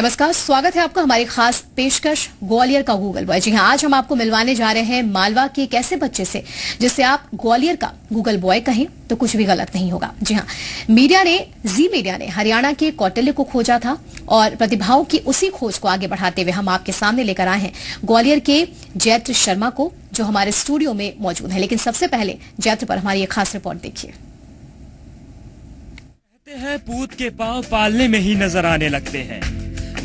नमस्कार, स्वागत है आपका हमारी खास पेशकश ग्वालियर का गूगल बॉय जी हाँ आज हम आपको मिलवाने जा रहे हैं मालवा के एक ऐसे बच्चे से, जिससे आप ग्वालियर का गूगल बॉय कहें तो कुछ भी गलत नहीं होगा। जी हाँ मीडिया ने, जी मीडिया ने हरियाणा के कौटिल्य को खोजा था और प्रतिभाओं की उसी खोज को आगे बढ़ाते हुए हम आपके सामने लेकर आए हैं ग्वालियर के जैत्र शर्मा को, जो हमारे स्टूडियो में मौजूद है। लेकिन सबसे पहले जैत्र पर हमारी एक खास रिपोर्ट देखिए। हैं पूत के पाँव पालने में ही नज़र आने लगते हैं।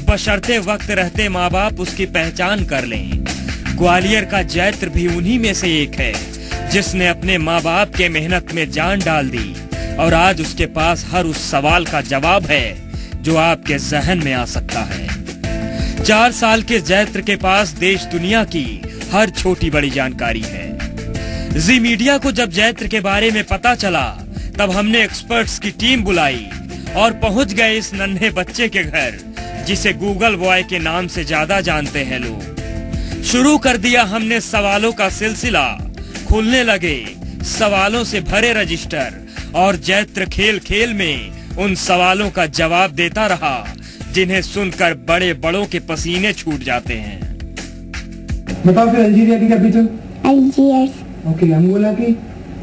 बशर्ते वक्त रहते माँ बाप उसकी पहचान कर लें। ग्वालियर का जैत्र भी उन्हीं में से एक है, जिसने अपने माँ बाप के मेहनत में जान डाल दी, और आज उसके पास हर उस सवाल का जवाब है, जो आपके जहन में आ सकता है। चार साल के जैत्र के पास देश दुनिया की हर छोटी बड़ी जानकारी है। जी मीडिया को जब जैत्र के बारे में पता चला, तब हमने एक्सपर्ट्स की टीम बुलाई, और पहुँच गए इस नन्हे बच्चे के घर जिसे गूगल बॉय के नाम से ज़्यादा जानते हैं लोग। शुरू कर दिया हमने सवालों का सिलसिला। खुलने लगे सवालों से भरे रजिस्टर और जैत्र खेल खेल में उन सवालों का जवाब देता रहा जिन्हें सुनकर बड़े बड़ों के पसीने छूट जाते हैं। बताओ फिर अल्जीरिया की कैपिटल Algiers, ओके अंगोला की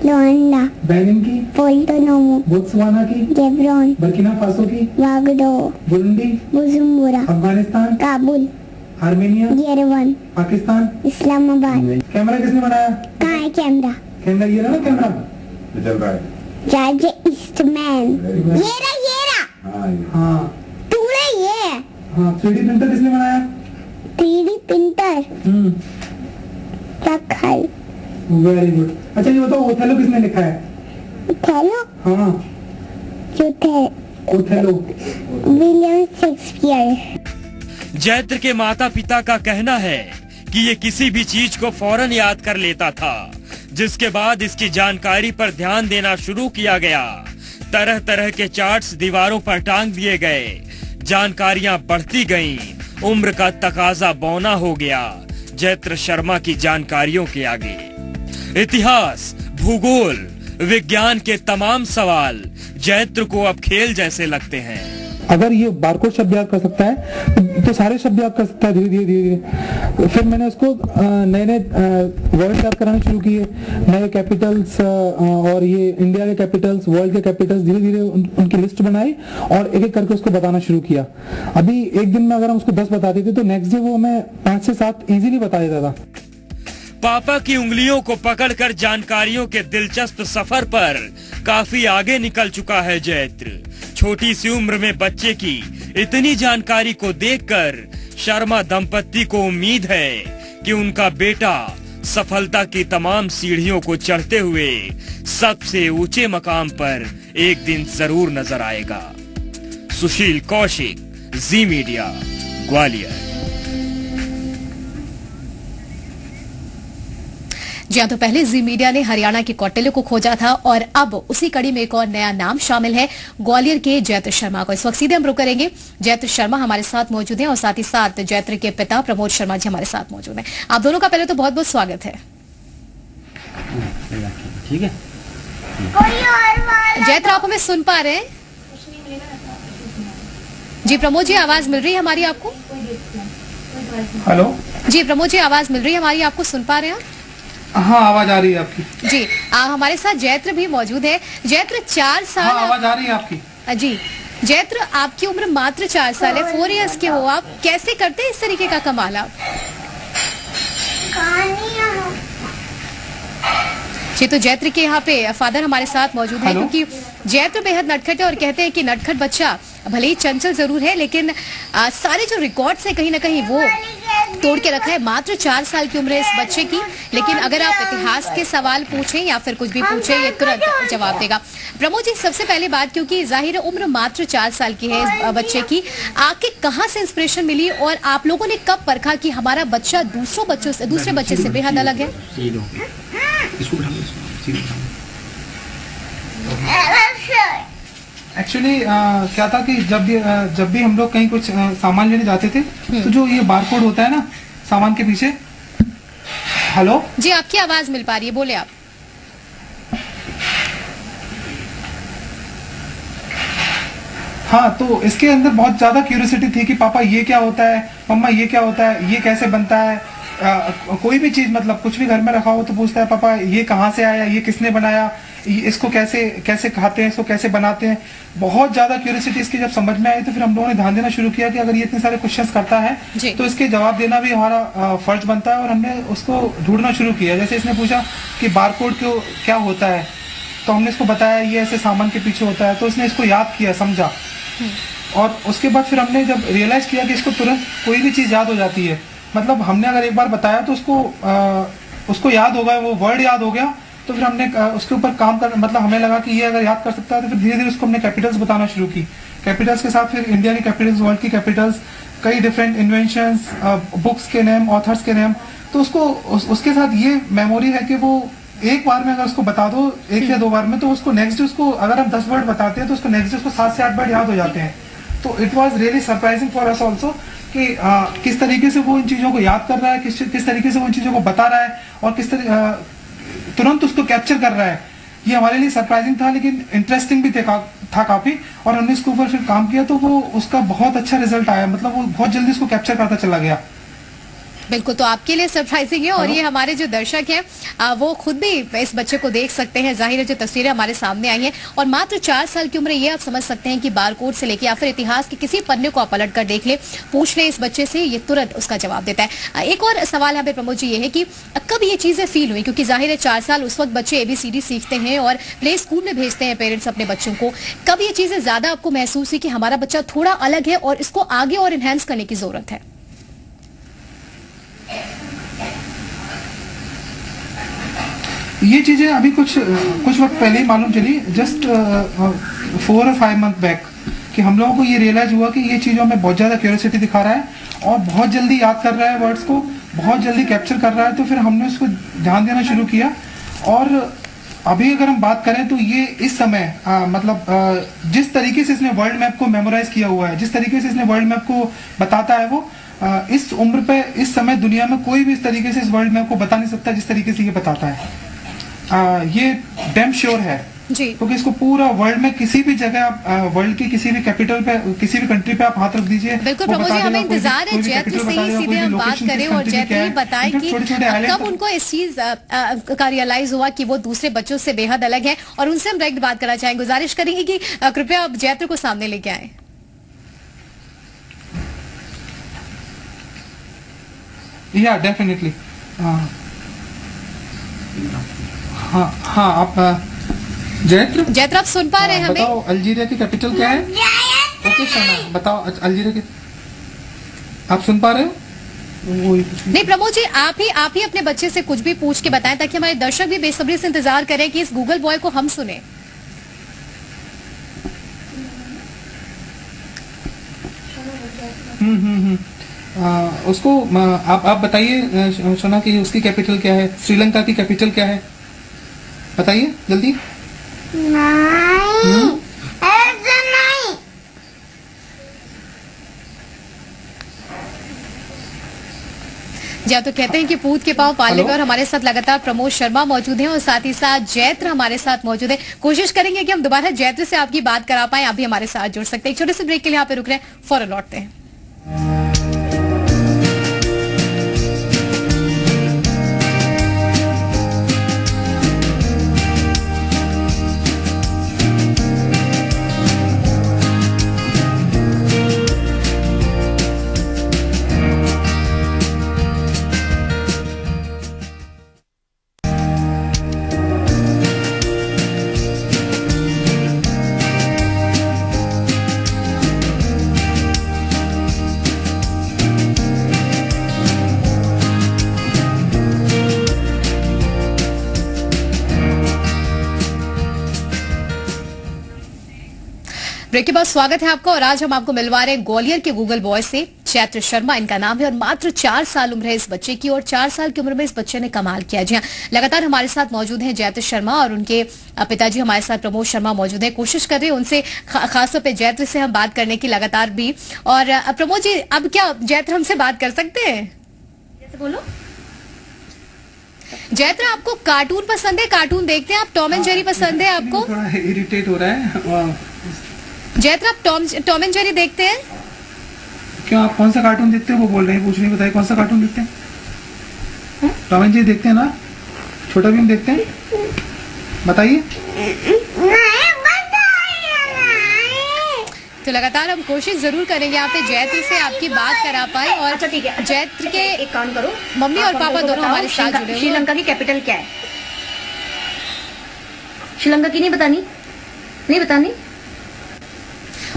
Luanda, बेनिन की Porto-Novo, बोत्सवाना की Gabron, बर्किना फासो की Bagdo, Burundi Bujumbura, Afghanistan Kabul, Armenia Yerevan, Pakistan Islamabad. Camera किसने बनाया? कहाँ है कैमरा? कैमरा ये रहा कैमरा? चल रहा है राजे ईस्टमैन ये रहा ये रहा। हाँ हाँ। तूने ये। हाँ थ्री प्रिंटर किसने बनाया? Three printer hmm. रखल वेरी गुड अच्छा ये बताओ ओथेलो किसने लिखा है? थैलो हाँ। जो थे ओथेलो विलियम शेक्सपियर जैत्र के माता पिता का कहना है कि ये किसी भी चीज़ को फ़ौरन याद कर लेता था जिसके बाद इसकी जानकारी पर ध्यान देना शुरू किया गया। तरह तरह के चार्ट्स दीवारों पर टांग दिए गए। जानकारियाँ बढ़ती गईं। उम्र का तकाजा बौना हो गया। जैत्र शर्मा की जानकारियों के आगे। इतिहास भूगोल विज्ञान के तमाम सवाल जैत्र को अब खेल जैसे लगते हैं। अगर ये बारकोड शब्द याद कर सकता है तो, सारे शब्द याद कर सकता है धीरे धीरे धीरे धीरे। फिर मैंने उसको नए नए वर्ड याद कराने शुरू किए। नए कैपिटल्स और ये इंडिया के कैपिटल्स वर्ल्ड के कैपिटल्स धीरे धीरे उन, उनकी लिस्ट बनाई और एक एक करके उसको बताना शुरू किया। अभी एक दिन में अगर हम उसको दस बताते थे तो नेक्स्ट डे वो हमें पाँच से सात इजीली बता देता था। पापा की उंगलियों को पकड़कर जानकारियों के दिलचस्प सफ़र पर काफ़ी आगे निकल चुका है जैत्र। छोटी सी उम्र में बच्चे की इतनी जानकारी को देखकर शर्मा दंपत्ति को उम्मीद है कि उनका बेटा सफलता की तमाम सीढ़ियों को चढ़ते हुए सबसे ऊँचे मकाम पर एक दिन ज़रूर नज़र आएगा। सुशील कौशिक, जी मीडिया, ग्वालियर। जी हाँ तो पहले जी मीडिया ने हरियाणा के कौटिल्य को खोजा था और अब उसी कड़ी में एक और नया नाम शामिल है ग्वालियर के जैत्र शर्मा को। इस वक्त सीधे हम रुक करेंगे। जैत्र शर्मा हमारे साथ मौजूद हैं और साथ ही साथ जैत्र के पिता प्रमोद शर्मा जी हमारे साथ मौजूद हैं। आप दोनों का पहले तो बहुत बहुत स्वागत है। ठीक है? जैत्र आप हमें सुन पा रहे हैं? जी प्रमोद जी आवाज़ मिल रही है हमारी आपको? हेलो? जी प्रमोद जी आवाज़ मिल रही है हमारी आपको सुन पा रहे हैं आप? हाँ आवाज़ आ रही है आपकी। जी आ, हमारे साथ जैत्र भी मौजूद है। जैत्र चार साल आप- आवाज़ आ रही है आपकी। जी। जैत्र आपकी उम्र मात्र चार साल है। फोर इयर्स के हो आप। कैसे करते हैं इस तरीके का कमाल आप? जी तो जैत्र के यहाँ पे फादर हमारे साथ मौजूद है क्योंकि जैत्र बेहद नटखट है और कहते हैं कि नटखट बच्चा भले ही चंचल ज़रूर है लेकिन आ, सारे जो रिकॉर्ड्स है कहीं ना कहीं वो तोड़ के रखा है। मात्र चार साल की उम्र है इस बच्चे की लेकिन अगर आप इतिहास के सवाल पूछें या फिर कुछ भी पूछें ये तुरंत जवाब देगा। प्रमोद जी सबसे पहले बात क्योंकि ज़ाहिर उम्र मात्र चार साल की है इस बच्चे की। आके कहाँ से इंस्पिरेशन मिली और आप लोगों ने कब परखा कि हमारा बच्चा दूसरों बच्चों से दूसरे बच्चे से बेहद अलग है? एक्चुअली uh, क्या था कि जब भी अ, जब भी हम लोग कहीं कुछ अ, सामान लेने जाते थे तो जो ये बारकोड होता है ना सामान के पीछे। हेलो जी आपकी आवाज़ मिल पा रही है बोले आप। हाँ तो इसके अंदर बहुत ज़्यादा क्यूरियोसिटी थी कि पापा ये क्या होता है? मम्मा ये क्या होता है? ये कैसे बनता है? आ, कोई भी चीज़ मतलब कुछ भी घर में रखा हो तो पूछता है पापा ये कहाँ से आया? ये किसने बनाया? इसको कैसे कैसे खाते हैं इसको कैसे बनाते हैं? बहुत ज़्यादा क्यूरियसिटी इसकी जब समझ में आई तो फिर हम लोगों ने ध्यान देना शुरू किया कि अगर ये इतने सारे क्वेश्चंस करता है तो इसके जवाब देना भी हमारा फ़र्ज़ बनता है और हमने उसको ढूंढना शुरू किया। जैसे इसने पूछा कि बारकोड क्यों क्या होता है तो हमने इसको बताया ये ऐसे सामान के पीछे होता है। तो इसने इसको याद किया समझा। और उसके बाद फिर हमने जब रियलाइज़ किया कि इसको तुरंत कोई भी चीज़ याद हो जाती है मतलब हमने अगर एक बार बताया तो उसको आ, उसको याद हो गया वो वर्ड याद हो गया तो फिर हमने उसके ऊपर काम कर मतलब हमें लगा कि ये अगर याद कर सकता है तो फिर धीरे धीरे उसको हमने कैपिटल्स बताना शुरू की। कैपिटल्स के साथ फिर इंडिया की कैपिटल्स वर्ल्ड की कैपिटल्स कई डिफरेंट इन्वेंशन बुक्स के नेम ऑथर्स के नेम तो उसको उस, उसके साथ ये मेमोरी है कि वो एक बार में अगर उसको बता दो एक या दो बार में तो उसको नेक्स्ट डे उसको अगर हम दस वर्ड बताते हैं तो उसको नेक्स्ट डे उसको सात से आठ वर्ड याद हो जाते हैं। तो it was really surprising for us also कि आ, किस तरीके से वो इन चीज़ों को याद कर रहा है किस किस तरीके से वो इन चीज़ों को बता रहा है और किस तरीके तुरंत उसको कैप्चर कर रहा है। ये हमारे लिए सरप्राइजिंग था, लेकिन इंटरेस्टिंग भी थे था काफ़ी। और हमने इसके ऊपर फिर काम किया तो वो उसका बहुत अच्छा रिज़ल्ट आया। मतलब वो बहुत जल्दी उसको कैप्चर करता चला गया। बिल्कुल तो आपके लिए सरप्राइजिंग है और ये हमारे जो दर्शक हैं वो खुद भी इस बच्चे को देख सकते हैं। ज़ाहिर है जो तस्वीरें हमारे सामने आई हैं और मात्र चार साल की उम्र ये आप समझ सकते हैं कि बारकोड से लेके या फिर इतिहास के किसी पन्ने को आप पलट कर देख ले पूछ ले इस बच्चे से ये तुरंत उसका जवाब देता है। एक और सवाल हमें प्रमोद जी ये है कि कब ये चीज़ें फील हुई? क्योंकि ज़ाहिर है चार साल उस वक्त बच्चे एबीसीडी सीखते हैं और प्ले स्कूल में भेजते हैं पेरेंट्स अपने बच्चों को। कब ये चीज़ें ज़्यादा आपको महसूस हुई कि हमारा बच्चा थोड़ा अलग है और इसको आगे और इनहेंस करने की ज़रूरत है? ये चीज़ें अभी कुछ कुछ वक्त पहले ही मालूम चली। जस्ट फोर और फाइव मंथ बैक कि हम लोगों को ये रियलाइज़ हुआ कि ये चीज़ों में बहुत ज़्यादा क्यूरियोसिटी दिखा रहा है और बहुत जल्दी याद कर रहा है वर्ड्स को बहुत जल्दी कैप्चर कर रहा है। तो फिर हमने उसको ध्यान देना शुरू किया। और अभी अगर हम बात करें तो ये इस समय आ, मतलब आ, जिस तरीके से इसने वर्ल्ड मैप को मेमोराइज किया हुआ है जिस तरीके से इसने वर्ल्ड मैप को बताता है वो आ, इस उम्र पे इस समय दुनिया में कोई भी इस तरीके से इस वर्ल्ड मैप को बता नहीं सकता जिस तरीके से ये बताता है। आ, ये डैम श्योर है। जी। क्योंकि इसको पूरा वर्ल्ड में किसी भी जगह आप वर्ल्ड की किसी भी कैपिटल पे किसी भी कंट्री पे आप हाथ रख दीजिए। बिल्कुल प्रमोद जी हमें इंतज़ार है भी से ही सीधे हम बात करें और जैत्र ही। बताएँ कि कब उनको इस चीज़ का रियलाइज़ हुआ कि वो दूसरे बच्चों से बेहद अलग है और उनसे हम डायरेक्ट बात करना चाहेंगे गुजारिश करेंगे कि कृपया आप जैत्र को सामने लेके आए। या डेफिनेटली हाँ हाँ आप जैत्र जैत्र आप सुन पा रहे हैं हमें। बताओ अल्जीरिया की कैपिटल क्या है? ओके सोना। बताओ अल्जीरिया की आप सुन पा रहे हो? नहीं प्रमोद जी आप ही आप ही अपने बच्चे से कुछ भी पूछ के बताएँ ताकि हमारे दर्शक भी बेसब्री से इंतज़ार करें कि इस गूगल बॉय को हम सुने। हम्म हम्म हम्म। आ, उसको आ, आप आप बताइए सोना की उसकी कैपिटल क्या है? श्रीलंका की कैपिटल क्या है? बताइए जल्दी। नहीं ऐसा नहीं। जी तो कहते हैं कि पूत के पाँव पालने और हमारे साथ लगातार प्रमोद शर्मा मौजूद हैं और साथ ही साथ जैत्र हमारे साथ मौजूद है। कोशिश करेंगे कि हम दोबारा जैत्र से आपकी बात करा पाए आप भी हमारे साथ जुड़ सकते हैं। एक छोटे से ब्रेक के लिए यहाँ पे रुक रहे हैं फ़ौरन लौटते हैं। ब्रेक के बाद स्वागत है आपका और आज हम आपको मिलवा रहे हैं ग्वालियर के गूगल बॉय से चैत्र शर्मा। इनका नाम है और मात्र चार साल उम्र है इस बच्चे की और चार साल की उम्र में इस बच्चे ने कमाल किया। जी हाँ लगातार हमारे साथ मौजूद हैं जैत्र शर्मा और उनके पिताजी हमारे साथ प्रमोद शर्मा मौजूद हैं। कोशिश कर रहे हैं उनसे खासतौर पर जैत्र से हम बात करने की लगातार भी। और प्रमोद जी अब क्या जैत्र हमसे बात कर सकते हैं? बोलो। जैत्र आपको कार्टून पसंद है? कार्टून देखते हैं आप? टॉम एंड जेरी पसंद है आपको? थोड़ा इरिटेट हो रहा है। और आप टॉम टॉम एंड जेरी देखते हैं? क्यों आप कौन सा कार्टून देखते हो? वो बोल रहे हैं पूछ रही बताइए कौन सा कार्टून देखते हैं? टॉम एंड जेरी देखते हैं ना? छोटा भीम देखते हैं? बताइए। नहीं नहीं तो लगातार हम कोशिश ज़रूर करेंगे यहाँ पे जैत्र से आपकी बात करा पाए और अच्छा ठीक है। जैत्र के एक काम करो। मम्मी और पापा दोनों हमारे साथ श्रीलंका- जुड़े श्रीलंका की कैपिटल क्या है? श्रीलंका की नहीं बतानी? नहीं बतानी?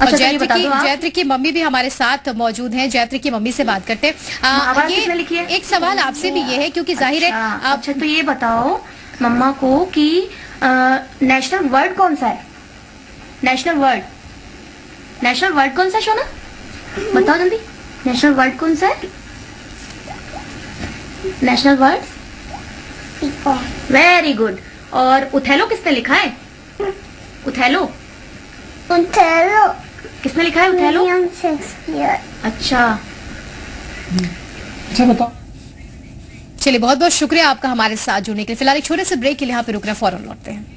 अच्छा चलिए जैत्र की जैत्र की मम्मी भी हमारे साथ मौजूद हैं। जैत्र की मम्मी से बात करते हैं? एक सवाल आपसे भी ये है क्योंकि ज़ाहिर है अच्छा, आप अच्छा तो ये बताओ मम्मा को कि नेशनल वर्ड कौन सा है? नेशनल वर्ड नेशनल वर्ड कौन सा शोना? बताओ जल्दी। नेशनल वर्ड कौन सा है? नेशनल वर्ड वेरी गुड और उथेलो किसने लिखा है? उथेलो। उठेलो किसने लिखा है? उथेलो अच्छा। अच्छा बताओ। चलिए बहुत बहुत शुक्रिया आपका हमारे साथ जुड़ने के लिए। फ़िलहाल एक छोटे से ब्रेक के लिए यहाँ पे रुकना फ़ौरन लौटते हैं।